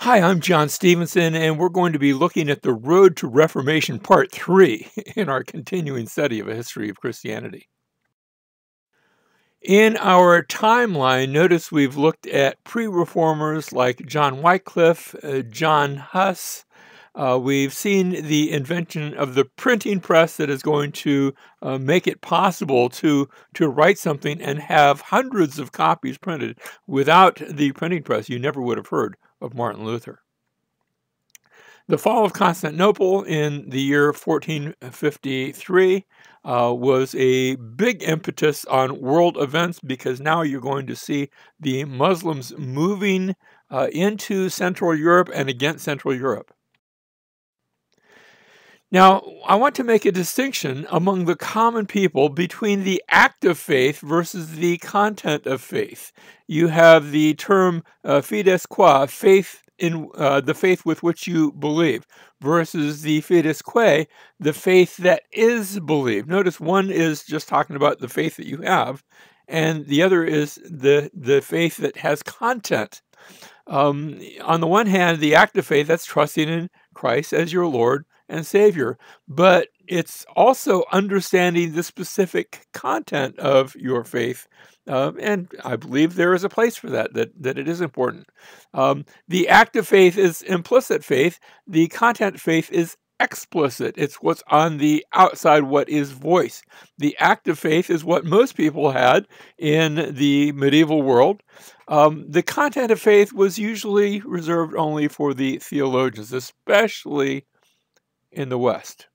Hi, I'm John Stevenson, and we're going to be looking at the Road to Reformation Part 3 in our continuing study of a history of Christianity. In our timeline, notice we've looked at pre reformers like John Wycliffe, uh, John Huss. Uh, we've seen the invention of the printing press that is going to uh, make it possible to, to write something and have hundreds of copies printed. Without the printing press, you never would have heard of Martin Luther. The fall of Constantinople in the year 1453 uh, was a big impetus on world events because now you're going to see the Muslims moving uh, into Central Europe and against Central Europe. Now, I want to make a distinction among the common people between the act of faith versus the content of faith. You have the term uh, fides qua, faith in uh, the faith with which you believe, versus the fides quae, the faith that is believed. Notice one is just talking about the faith that you have, and the other is the the faith that has content. Um, on the one hand, the act of faith that's trusting in Christ as your Lord and Savior, but it's also understanding the specific content of your faith. Um, and I believe there is a place for that, that, that it is important. Um, the act of faith is implicit faith, the content faith is explicit. It's what's on the outside, what is voice. The act of faith is what most people had in the medieval world. Um, the content of faith was usually reserved only for the theologians, especially in the West.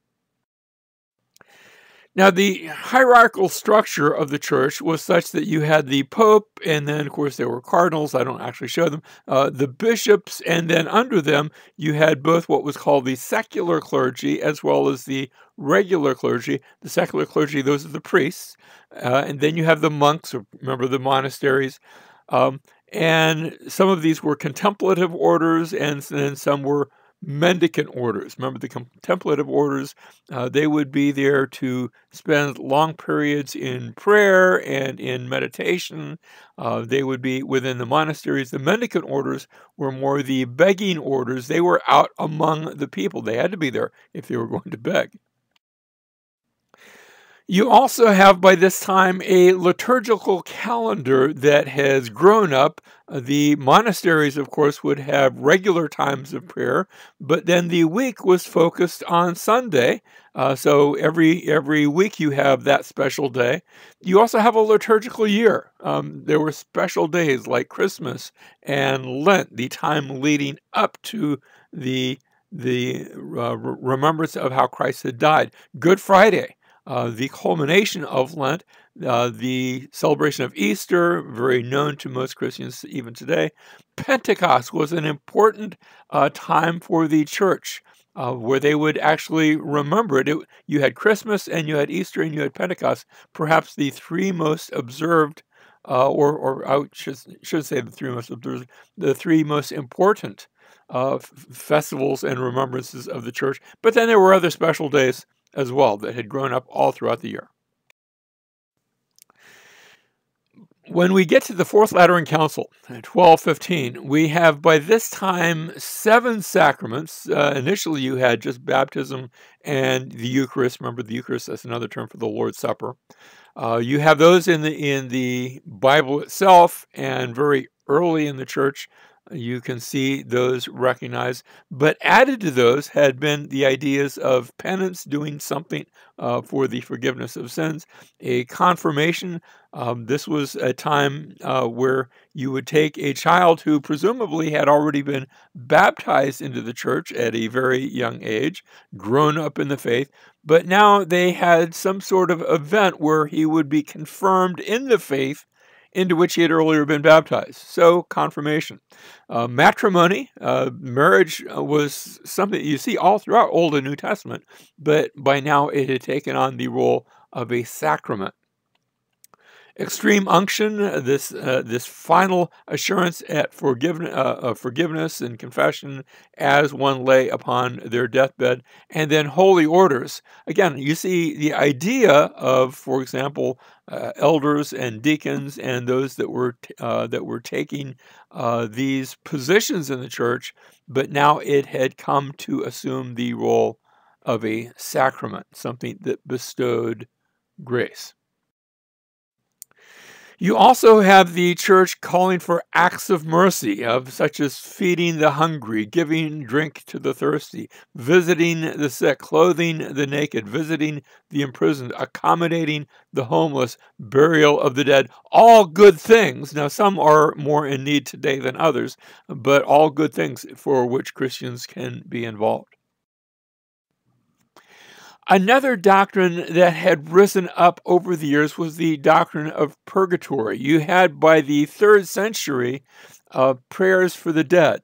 Now, the hierarchical structure of the church was such that you had the pope, and then, of course, there were cardinals. I don't actually show them, uh, the bishops, and then under them, you had both what was called the secular clergy as well as the regular clergy. The secular clergy, those are the priests, uh, and then you have the monks, or remember the monasteries. Um, and some of these were contemplative orders, and then some were mendicant orders. Remember the contemplative orders, uh, they would be there to spend long periods in prayer and in meditation. Uh, they would be within the monasteries. The mendicant orders were more the begging orders. They were out among the people. They had to be there if they were going to beg. You also have by this time a liturgical calendar that has grown up. Uh, the monasteries, of course, would have regular times of prayer, but then the week was focused on Sunday. Uh, so every every week you have that special day. You also have a liturgical year. Um, there were special days like Christmas and Lent, the time leading up to the the uh, remembrance of how Christ had died. Good Friday uh, the culmination of Lent, uh, the celebration of Easter, very known to most Christians even today. Pentecost was an important uh, time for the church. Uh, where they would actually remember it. it. You had Christmas and you had Easter and you had Pentecost, perhaps the three most observed, uh, or, or I should, should say the three most observed, the three most important uh, festivals and remembrances of the church. But then there were other special days as well that had grown up all throughout the year. When we get to the Fourth Lateran Council, 1215, we have by this time seven sacraments. Uh, initially, you had just baptism and the Eucharist. Remember, the Eucharist, that's another term for the Lord's Supper. Uh, you have those in the in the Bible itself, and very early in the church, you can see those recognized. But added to those had been the ideas of penance, doing something uh, for the forgiveness of sins, a confirmation. Um, this was a time uh, where you would take a child who presumably had already been baptized into the church at a very young age, grown up in the faith, but now they had some sort of event where he would be confirmed in the faith into which he had earlier been baptized. So, confirmation. Uh, matrimony, uh, marriage uh, was something you see all throughout Old and New Testament, but by now it had taken on the role of a sacrament. Extreme unction, this uh, this final assurance at forgiveness, uh, forgiveness and confession as one lay upon their deathbed, and then holy orders. Again, you see the idea of, for example, uh, elders and deacons and those that were uh, that were taking uh, these positions in the church, but now it had come to assume the role of a sacrament, something that bestowed grace. You also have the church calling for acts of mercy, of such as feeding the hungry, giving drink to the thirsty, visiting the sick, clothing the naked, visiting the imprisoned, accommodating the homeless, burial of the dead. All good things. Now, some are more in need today than others, but all good things for which Christians can be involved. Another doctrine that had risen up over the years was the doctrine of purgatory. You had by the third century uh, prayers for the dead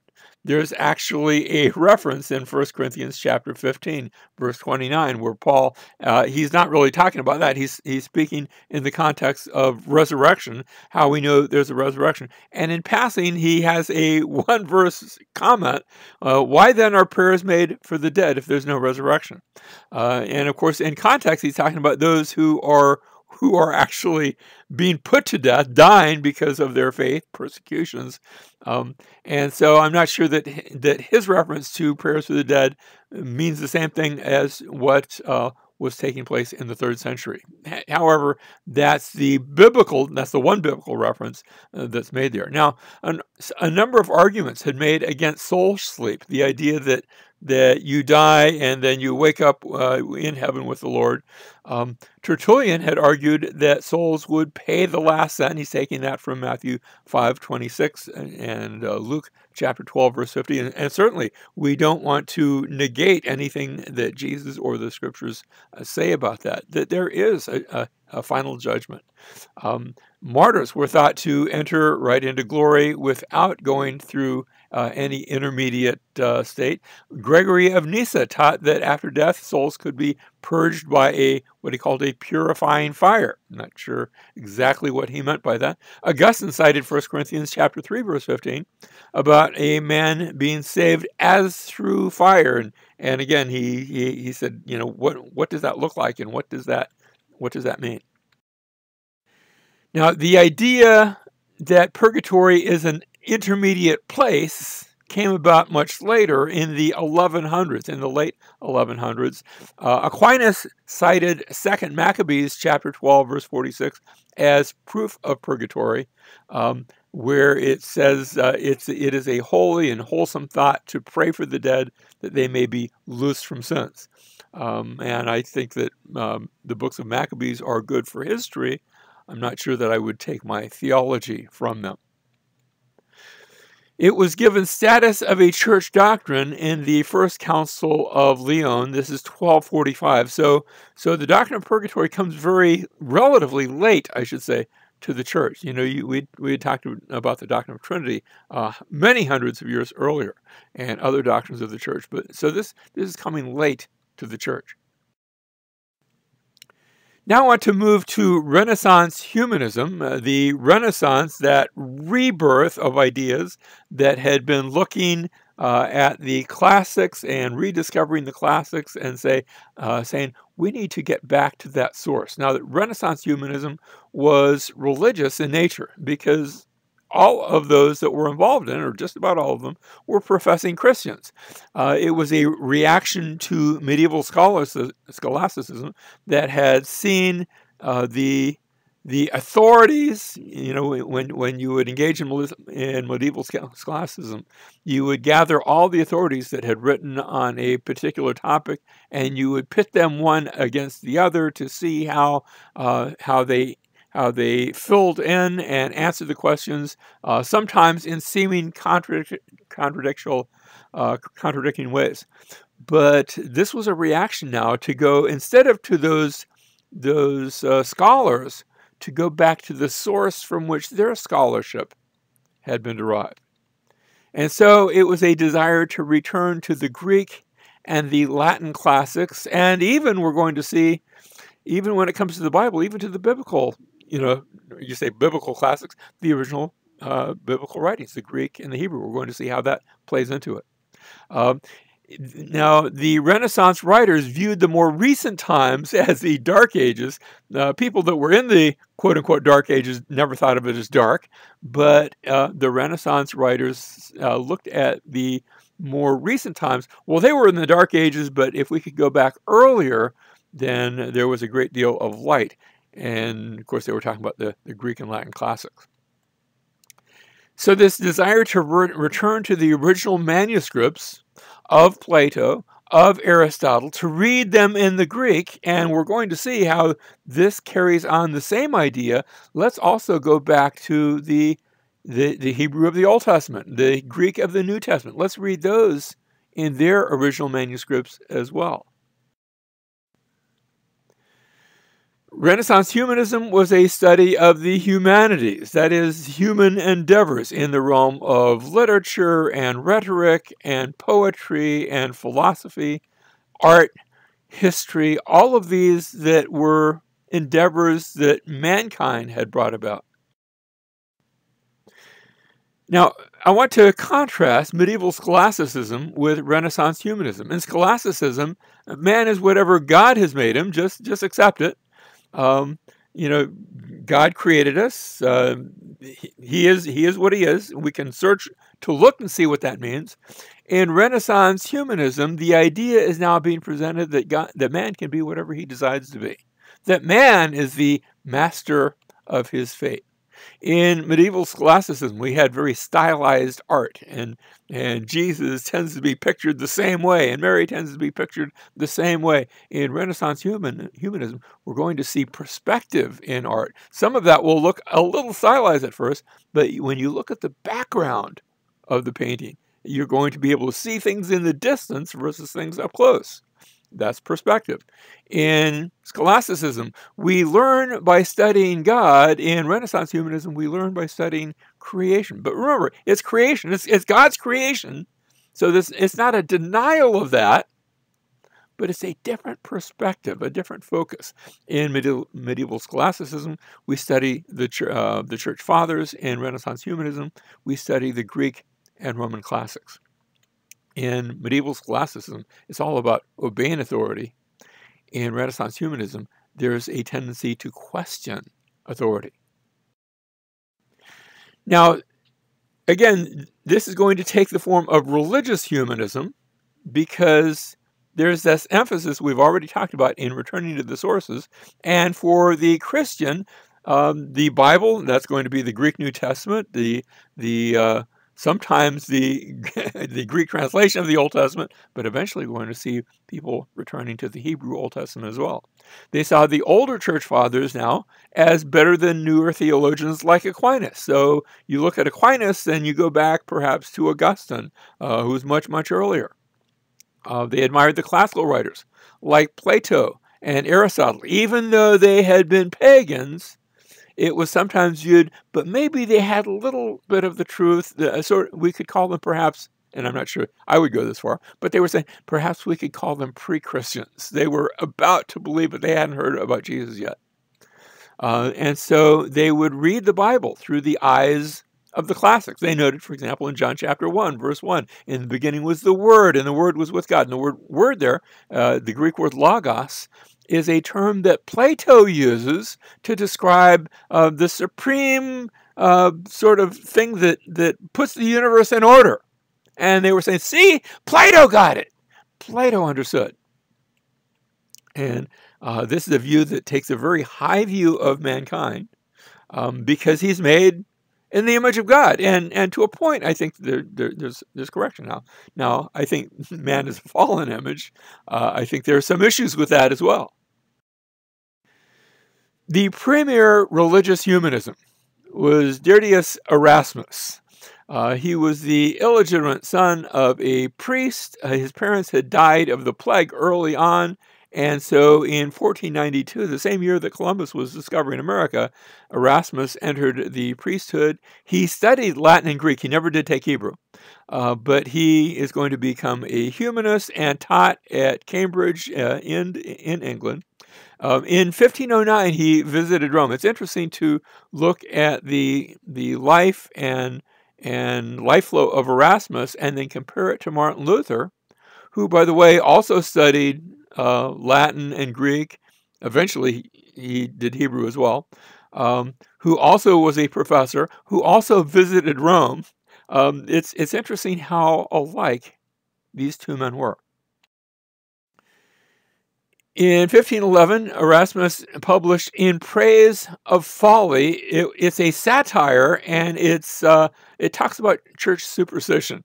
there's actually a reference in 1 Corinthians chapter 15, verse 29, where Paul, uh, he's not really talking about that. He's, he's speaking in the context of resurrection, how we know there's a resurrection. And in passing, he has a one verse comment uh, Why then are prayers made for the dead if there's no resurrection? Uh, and of course, in context, he's talking about those who are who are actually being put to death, dying because of their faith, persecutions. Um, and so I'm not sure that that his reference to prayers for the dead means the same thing as what uh, was taking place in the third century. However, that's the biblical, that's the one biblical reference uh, that's made there. Now, an, a number of arguments had made against soul sleep, the idea that that you die and then you wake up uh, in heaven with the Lord. Um, Tertullian had argued that souls would pay the last cent. He's taking that from Matthew 5 26 and, and uh, Luke chapter 12, verse 50. And, and, certainly, we don't want to negate anything that Jesus or the scriptures uh, say about that, that there is a, a, a final judgment. Um, martyrs were thought to enter right into glory without going through uh, any intermediate uh, state. Gregory of Nyssa taught that after death, souls could be purged by a what he called a purifying fire. I'm not sure exactly what he meant by that. Augustine cited 1 Corinthians chapter 3, verse 15, about a man being saved as through fire. And, and again, he, he, he said, you know, what, what does that look like and what does that, what does that mean? Now, the idea that purgatory is an intermediate place came about much later in the 1100s, in the late 1100s. Uh, Aquinas cited 2nd Maccabees chapter 12, verse 46, as proof of purgatory, um, where it says uh, it's, it is a holy and wholesome thought to pray for the dead that they may be loosed from sins. Um, and I think that um, the books of Maccabees are good for history. I'm not sure that I would take my theology from them. It was given status of a church doctrine in the First Council of Lyon. This is 1245. So, so the doctrine of purgatory comes very relatively late, I should say, to the church. You know, you, we we had talked about the doctrine of Trinity uh, many hundreds of years earlier, and other doctrines of the church. But so this this is coming late to the church. Now I want to move to Renaissance humanism, uh, the Renaissance, that rebirth of ideas that had been looking uh, at the classics and rediscovering the classics and say, uh, saying, we need to get back to that source. Now, that Renaissance humanism was religious in nature because all of those that were involved in, or just about all of them, were professing Christians. Uh, it was a reaction to medieval scholasticism that had seen uh, the the authorities, you know, when, when you would engage in, in medieval scholasticism, you would gather all the authorities that had written on a particular topic, and you would pit them one against the other to see how uh, how they how they filled in and answered the questions, uh, sometimes in seeming contradic- uh, contradicting ways. But this was a reaction now to go instead of to those those uh, scholars to go back to the source from which their scholarship had been derived. And so it was a desire to return to the Greek and the Latin classics, and even we're going to see, even when it comes to the Bible, even to the biblical you know, you say biblical classics, the original uh, biblical writings, the Greek and the Hebrew. We're going to see how that plays into it. Um, now, the Renaissance writers viewed the more recent times as the Dark Ages. Uh, people that were in the quote unquote Dark Ages never thought of it as dark, but uh, the Renaissance writers uh, looked at the more recent times. Well, they were in the Dark Ages, but if we could go back earlier, then there was a great deal of light. And of course, they were talking about the, the Greek and Latin classics. So, this desire to re- return to the original manuscripts of Plato, of Aristotle, to read them in the Greek, and we're going to see how this carries on the same idea. Let's also go back to the, the, the Hebrew of the Old Testament, the Greek of the New Testament. Let's read those in their original manuscripts as well. Renaissance humanism was a study of the humanities, that is, human endeavors in the realm of literature and rhetoric and poetry and philosophy, art, history, all of these that were endeavors that mankind had brought about. Now, I want to contrast medieval scholasticism with Renaissance humanism. In scholasticism, man is whatever God has made him, just, just accept it. Um, you know, God created us. Uh, he, he, is He is what He is. We can search to look and see what that means. In Renaissance humanism, the idea is now being presented that God, that man can be whatever he decides to be. That man is the master of his fate in medieval scholasticism, we had very stylized art, and and Jesus tends to be pictured the same way, and Mary tends to be pictured the same way. In Renaissance human humanism, we're going to see perspective in art. Some of that will look a little stylized at first, but when you look at the background of the painting, you're going to be able to see things in the distance versus things up close. That's perspective. In scholasticism, we learn by studying God. In Renaissance humanism, we learn by studying creation. But remember, it's creation, it's, it's God's creation. So this it's not a denial of that, but it's a different perspective, a different focus. In medieval, medieval scholasticism, we study the, uh, the church fathers. In Renaissance humanism, we study the Greek and Roman classics in medieval scholasticism, it's all about obeying authority. In Renaissance humanism, there's a tendency to question authority. Now, again, this is going to take the form of religious humanism because there's this emphasis we've already talked about in returning to the sources. And for the Christian, um, the Bible, that's going to be the Greek New Testament, the, the uh, sometimes the the Greek translation of the Old Testament, but eventually we're going to see people returning to the Hebrew Old Testament as well. They saw the older church fathers now as better than newer theologians like Aquinas. So you look at Aquinas and you go back perhaps to Augustine, uh, who's much, much earlier. Uh, they admired the classical writers like Plato and Aristotle, even though they had been pagans it was sometimes viewed, but maybe they had a little bit of the truth. Uh, sort we could call them perhaps, and I'm not sure I would go this far, but they were saying perhaps we could call them pre-Christians. They were about to believe, but they hadn't heard about Jesus yet. Uh, and so they would read the Bible through the eyes of the classics. They noted, for example, in John chapter 1, verse 1, in the beginning was the Word, and the Word was with God. And the word word there, uh, the Greek word logos, is a term that Plato uses to describe uh, the supreme uh, sort of thing that, that puts the universe in order. And they were saying, see, Plato got it. Plato understood. And uh, this is a view that takes a very high view of mankind um, because he's made in the image of God. And and to a point, I think there, there, there's there's correction now. Now, I think man is a fallen image. Uh, I think there are some issues with that as well. The premier religious humanism was Desiderius Erasmus. Uh, he was the illegitimate son of a priest. Uh, his parents had died of the plague early on, and so in 1492, the same year that Columbus was discovering America, Erasmus entered the priesthood. He studied Latin and Greek. He never did take Hebrew, uh, but he is going to become a humanist and taught at Cambridge uh, in, in England. Um, in 1509, he visited Rome. It's interesting to look at the the life and and life flow of Erasmus and then compare it to Martin Luther, who, by the way, also studied uh, Latin and Greek. Eventually, he did Hebrew as well. Um, who also was a professor, who also visited Rome. Um, it's it's interesting how alike these two men were. In 1511, Erasmus published In Praise of Folly. It, it's a satire and it's, uh, it talks about church superstition.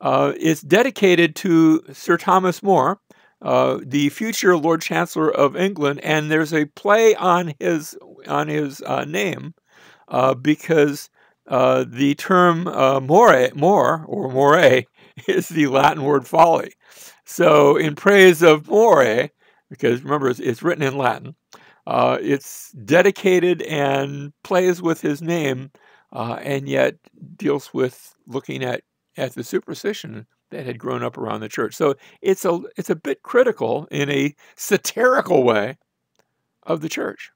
Uh, it's dedicated to Sir Thomas More, uh, the future Lord Chancellor of England, and there's a play on his, on his uh, name uh, because uh, the term more, more, or more, is the Latin word folly. So, in praise of more, because remember, it's, it's written in Latin. Uh, it's dedicated and plays with his name, uh, and yet deals with looking at, at the superstition that had grown up around the church. So it's a it's a bit critical in a satirical way of the church.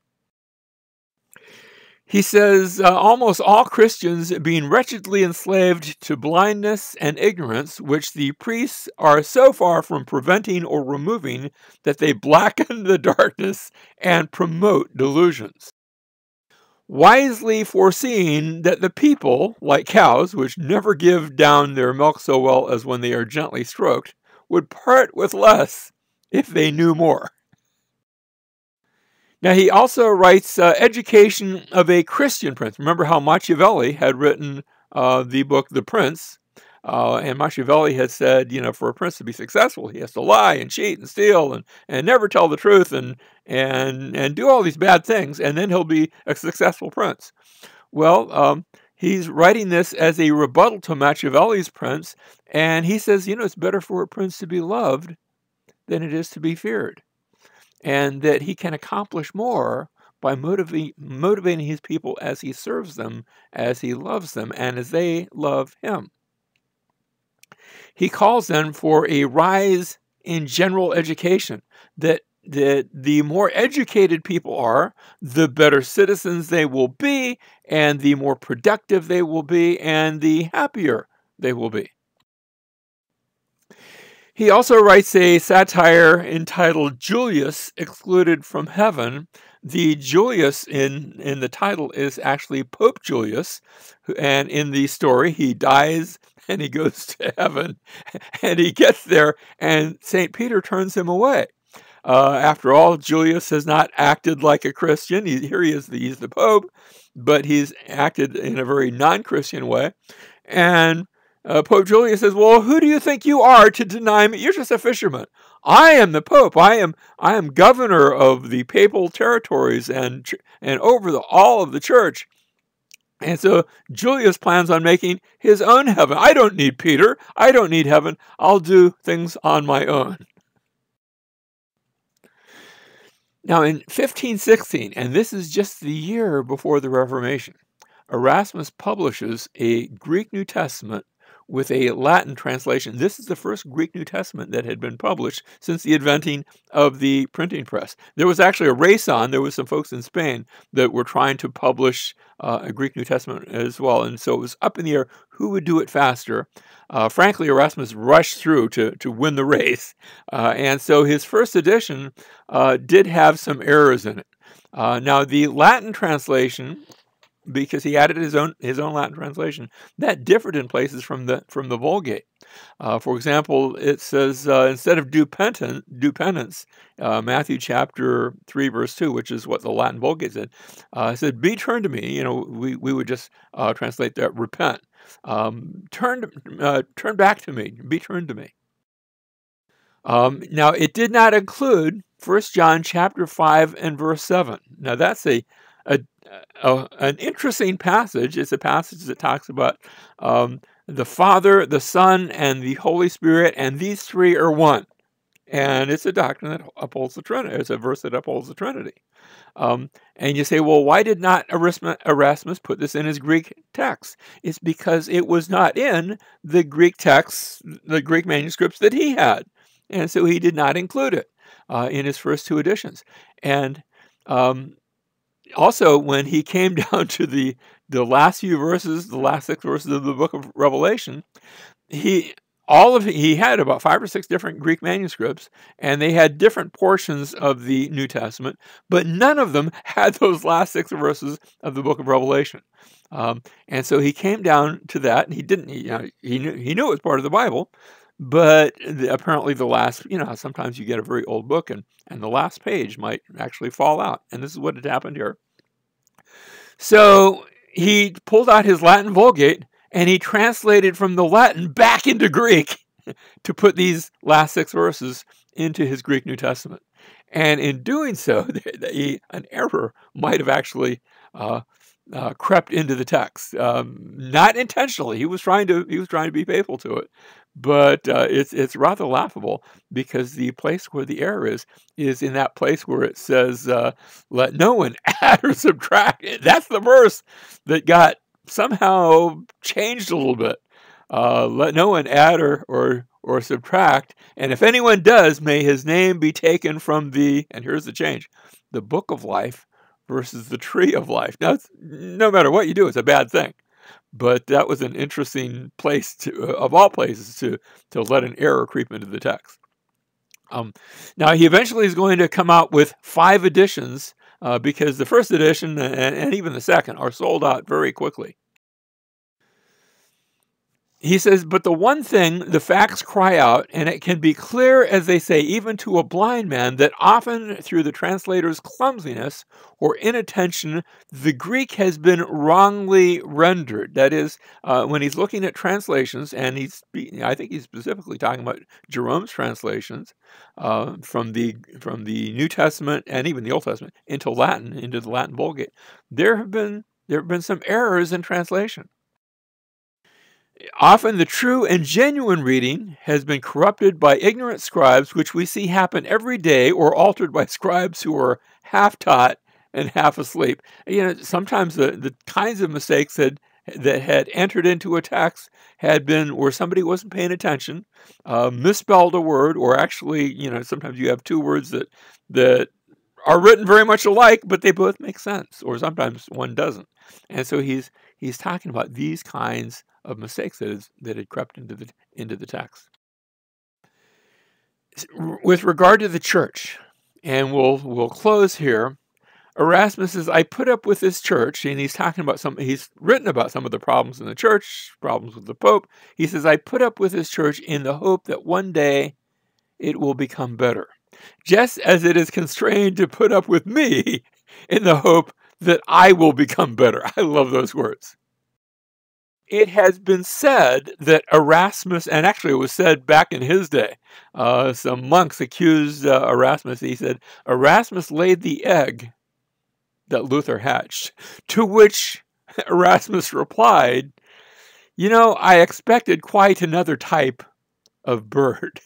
He says uh, almost all Christians being wretchedly enslaved to blindness and ignorance, which the priests are so far from preventing or removing that they blacken the darkness and promote delusions. Wisely foreseeing that the people, like cows, which never give down their milk so well as when they are gently stroked, would part with less if they knew more. Now, he also writes uh, Education of a Christian Prince. Remember how Machiavelli had written uh, the book The Prince, uh, and Machiavelli had said, you know, for a prince to be successful, he has to lie and cheat and steal and, and never tell the truth and, and, and do all these bad things, and then he'll be a successful prince. Well, um, he's writing this as a rebuttal to Machiavelli's prince, and he says, you know, it's better for a prince to be loved than it is to be feared and that he can accomplish more by motivating his people as he serves them, as he loves them, and as they love him. He calls then for a rise in general education, that, that the more educated people are, the better citizens they will be, and the more productive they will be, and the happier they will be. He also writes a satire entitled Julius Excluded from Heaven. The Julius in, in the title is actually Pope Julius, and in the story, he dies and he goes to heaven and he gets there, and St. Peter turns him away. Uh, after all, Julius has not acted like a Christian. He, here he is, he's the Pope, but he's acted in a very non Christian way. And uh, Pope Julius says, "Well, who do you think you are to deny me? You're just a fisherman. I am the Pope. I am I am governor of the papal territories and and over the, all of the church." And so Julius plans on making his own heaven. I don't need Peter. I don't need heaven. I'll do things on my own. Now, in 1516, and this is just the year before the Reformation, Erasmus publishes a Greek New Testament with a Latin translation. This is the first Greek New Testament that had been published since the inventing of the printing press. There was actually a race on. There was some folks in Spain that were trying to publish uh, a Greek New Testament as well, and so it was up in the air who would do it faster. Uh, frankly, Erasmus rushed through to, to win the race, uh, and so his first edition uh, did have some errors in it. Uh, now, the Latin translation because he added his own his own Latin translation that differed in places from the from the Vulgate. Uh, for example, it says uh, instead of do penance, do penance, uh, Matthew chapter three verse two, which is what the Latin Vulgate said, uh, said, "Be turned to me." You know, we we would just uh, translate that repent, um, turn uh, turn back to me, be turned to me. Um, now, it did not include First John chapter five and verse seven. Now, that's a a, a, an interesting passage. It's a passage that talks about um, the Father, the Son, and the Holy Spirit, and these three are one. And it's a doctrine that upholds the Trinity. It's a verse that upholds the Trinity. Um, and you say, well, why did not Erasmus put this in his Greek text? It's because it was not in the Greek texts, the Greek manuscripts that he had. And so he did not include it. uh, in his first two editions. And um, also, when he came down to the the last few verses, the last six verses of the book of Revelation, he all of he had about five or six different Greek manuscripts, and they had different portions of the New Testament, but none of them had those last six verses of the book of Revelation. Um, and so he came down to that, and he didn't. He, you know, he knew he knew it was part of the Bible, but the, apparently the last, you know, sometimes you get a very old book, and and the last page might actually fall out, and this is what had happened here. So he pulled out his Latin Vulgate and he translated from the Latin back into Greek to put these last six verses into his Greek New Testament. And in doing so, he, an error might have actually uh, uh, crept into the text, um, not intentionally. He was trying to he was trying to be faithful to it, but uh, it's it's rather laughable because the place where the error is is in that place where it says, uh, "Let no one add or subtract." That's the verse that got somehow changed a little bit. Uh, let no one add or, or or subtract, and if anyone does, may his name be taken from the and here's the change, the book of life versus the tree of life. Now, no matter what you do, it's a bad thing. But that was an interesting place to, uh, of all places, to to let an error creep into the text. Um, now he eventually is going to come out with five editions uh, because the first edition and, and even the second are sold out very quickly. He says, but the one thing the facts cry out, and it can be clear, as they say, even to a blind man, that often through the translator's clumsiness or inattention, the Greek has been wrongly rendered. That is, uh, when he's looking at translations, and he's, I think he's specifically talking about Jerome's translations uh, from the from the New Testament and even the Old Testament into Latin, into the Latin Vulgate. There have been there have been some errors in translation. Often the true and genuine reading has been corrupted by ignorant scribes, which we see happen every day, or altered by scribes who are half taught and half asleep. You know, sometimes the, the kinds of mistakes that that had entered into a text had been where somebody wasn't paying attention, uh, misspelled a word, or actually, you know, sometimes you have two words that that are written very much alike, but they both make sense, or sometimes one doesn't. And so he's he's talking about these kinds of mistakes that, is, that had crept into the, into the text. With regard to the church, and we'll, we'll close here, Erasmus says, I put up with this church, and he's talking about some, he's written about some of the problems in the church, problems with the Pope. He says, I put up with this church in the hope that one day it will become better, just as it is constrained to put up with me in the hope that I will become better. I love those words it has been said that Erasmus, and actually it was said back in his day, uh, some monks accused uh, Erasmus, he said, Erasmus laid the egg that Luther hatched. To which Erasmus replied, You know, I expected quite another type of bird.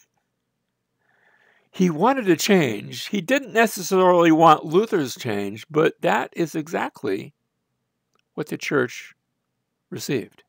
He wanted a change. He didn't necessarily want Luther's change, but that is exactly what the church received.